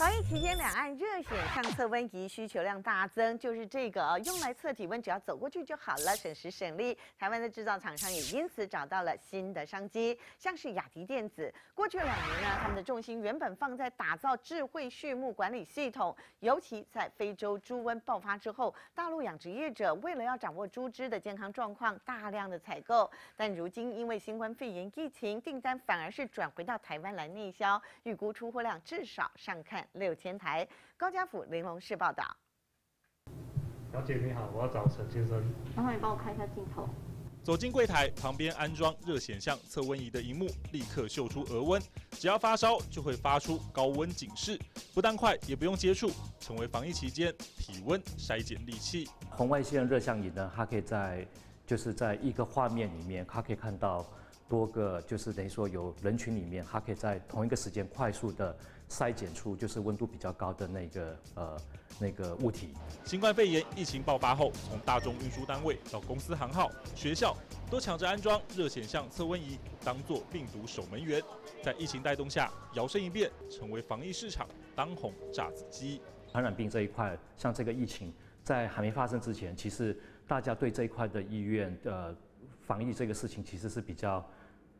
防疫期间，两岸热显像测温仪需求量大增，就是这个用来测体温，只要走过去就好了，省时省力。台湾的制造厂商也因此找到了新的商机，像是雅迪电子。过去两年呢，他们的重心原本放在打造智慧畜牧管理系统，尤其在非洲猪瘟爆发之后，大陆养殖业者为了要掌握猪只的健康状况，大量的采购。但如今因为新冠肺炎疫情，订单反而是转回到台湾来内销，预估出货量至少上看。六千台，高家府玲珑市报道。小姐你好，我要找陈先生。麻烦你帮我看一下镜头。走进柜台，旁边安装热显像测温仪的荧幕，立刻秀出额温，只要发烧就会发出高温警示，不但快，也不用接触，成为防疫期间体温筛检利器。红外线热像仪呢，它可以在就是在一个画面里面，它可以看到。多个就是等于说有人群里面，它可以在同一个时间快速的筛检出就是温度比较高的那个呃那个物体。新冠肺炎疫情爆发后，从大众运输单位到公司行号、学校，都抢着安装热显像测温仪，当做病毒守门员。在疫情带动下，摇身一变成为防疫市场当红炸子鸡。传染病这一块，像这个疫情在还没发生之前，其实大家对这一块的意愿呃防疫这个事情其实是比较。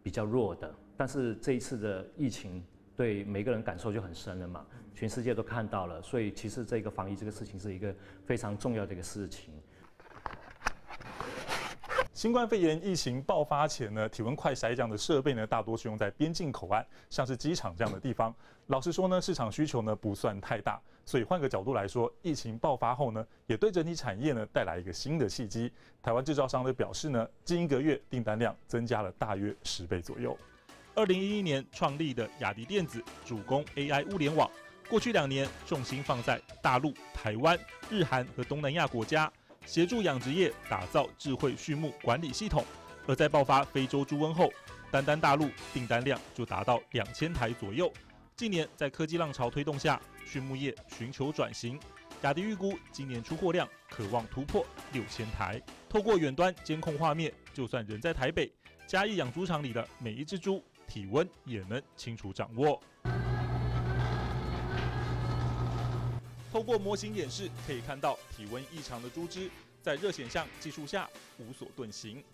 比较弱的，但是这一次的疫情对每个人感受就很深了嘛，全世界都看到了，所以其实这个防疫这个事情是一个非常重要的一个事情。新冠肺炎疫情爆发前呢，体温快筛这样的设备呢，大多是用在边境口岸，像是机场这样的地方。老实说呢，市场需求呢不算太大，所以换个角度来说，疫情爆发后呢，也对整体产业呢带来一个新的契机。台湾制造商的表示呢，近一个月订单量增加了大约十倍左右。二零一一年创立的雅迪电子，主攻 AI 物联网，过去两年重心放在大陆、台湾、日韩和东南亚国家。协助养殖业打造智慧畜牧管理系统，而在爆发非洲猪瘟后，单单大陆订单量就达到两千台左右。近年在科技浪潮推动下，畜牧业寻求转型，雅迪预估今年出货量可望突破六千台。透过远端监控画面，就算人在台北，嘉义养猪场里的每一只猪体温也能清楚掌握。透过模型演示，可以看到体温异常的猪只在热显像技术下无所遁形，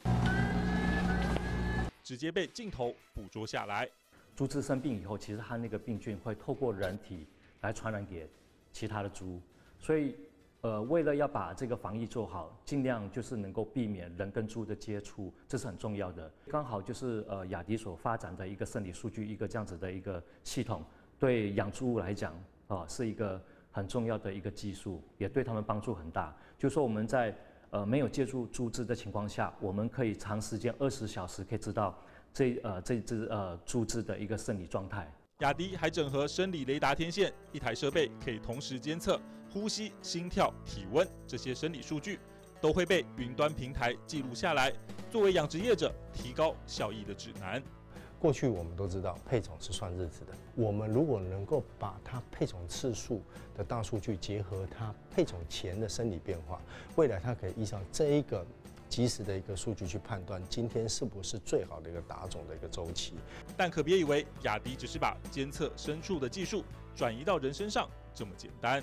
直接被镜头捕捉下来。猪只生病以后，其实它那个病菌会透过人体来传染给其他的猪，所以呃，为了要把这个防疫做好，尽量就是能够避免人跟猪的接触，这是很重要的。刚好就是呃，雅迪所发展的一个生理数据，一个这样子的一个系统，对养猪来讲啊，是一个。很重要的一个技术，也对他们帮助很大。就是说我们在呃没有借助猪只的情况下，我们可以长时间二十小时可以知道这呃这只呃猪只的一个生理状态。雅迪还整合生理雷达天线，一台设备可以同时监测呼吸、心跳、体温这些生理数据，都会被云端平台记录下来，作为养殖业者提高效益的指南。过去我们都知道配种是算日子的，我们如果能够把它配种次数的大数据结合它配种前的生理变化，未来它可以依照这一个及时的一个数据去判断今天是不是最好的一个打种的一个周期。但可别以为雅迪只是把监测牲畜的技术转移到人身上这么简单。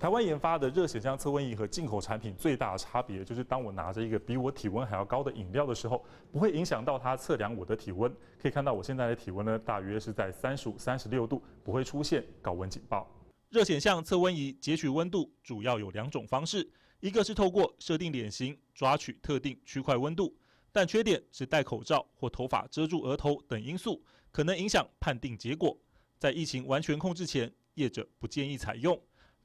台湾研发的热显像测温仪和进口产品最大的差别，就是当我拿着一个比我体温还要高的饮料的时候，不会影响到它测量我的体温。可以看到我现在的体温呢，大约是在三十五、三十六度，不会出现高温警报。热显像测温仪截取温度主要有两种方式，一个是透过设定脸型抓取特定区块温度，但缺点是戴口罩或头发遮住额头等因素，可能影响判定结果。在疫情完全控制前，业者不建议采用。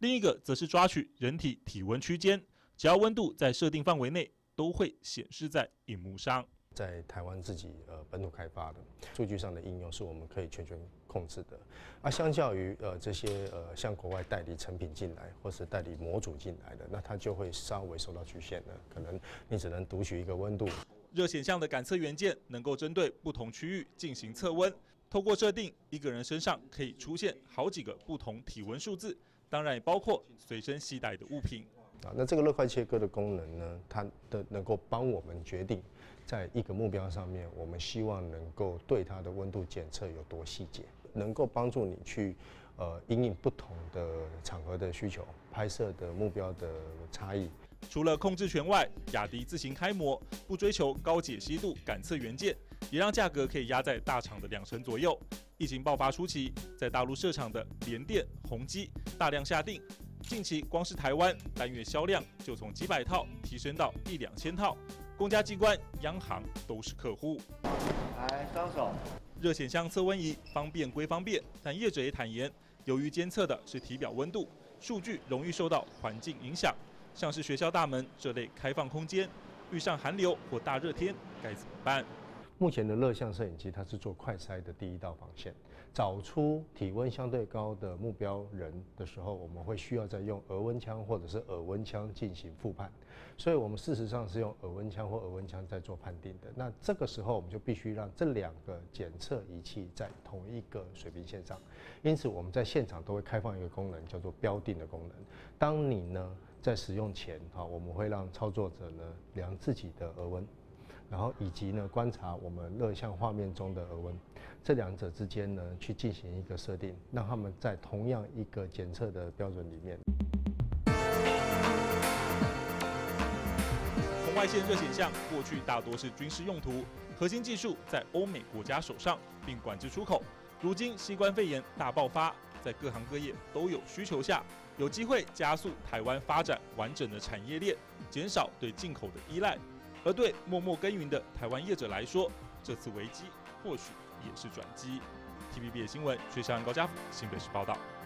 另一个则是抓取人体体温区间，只要温度在设定范围内，都会显示在荧幕上。在台湾自己呃本土开发的数据上的应用，是我们可以全权控制的。而相较于呃这些呃像国外代理成品进来，或是代理模组进来的，那它就会稍微受到局限的，可能你只能读取一个温度。热显像的感测元件能够针对不同区域进行测温，透过设定，一个人身上可以出现好几个不同体温数字。当然也包括随身携带的物品啊。那这个热快切割的功能呢，它的能够帮我们决定，在一个目标上面，我们希望能够对它的温度检测有多细节，能够帮助你去呃因应不同的场合的需求、拍摄的目标的差异。除了控制权外，雅迪自行开模，不追求高解析度感测元件，也让价格可以压在大厂的两成左右。疫情爆发初期，在大陆设厂的联电、宏基大量下定，近期光是台湾单月销量就从几百套提升到一两千套，公家机关、央行都是客户。来，双手。热显像测温仪方便归方便，但业者也坦言，由于监测的是体表温度，数据容易受到环境影响。像是学校大门这类开放空间，遇上寒流或大热天该怎么办？目前的热像摄影机，它是做快筛的第一道防线。找出体温相对高的目标人的时候，我们会需要再用额温枪或者是耳温枪进行复判。所以，我们事实上是用耳温枪或耳温枪在做判定的。那这个时候，我们就必须让这两个检测仪器在同一个水平线上。因此，我们在现场都会开放一个功能，叫做标定的功能。当你呢？在使用前，哈，我们会让操作者呢量自己的额温，然后以及呢观察我们热像画面中的额温，这两者之间呢去进行一个设定，让他们在同样一个检测的标准里面。红外线热显像过去大多是军事用途，核心技术在欧美国家手上，并管制出口。如今新冠肺炎大爆发，在各行各业都有需求下。有机会加速台湾发展完整的产业链，减少对进口的依赖。而对默默耕耘的台湾业者来说，这次危机或许也是转机。TVB 新闻，薛晓安、高家福新北市报道。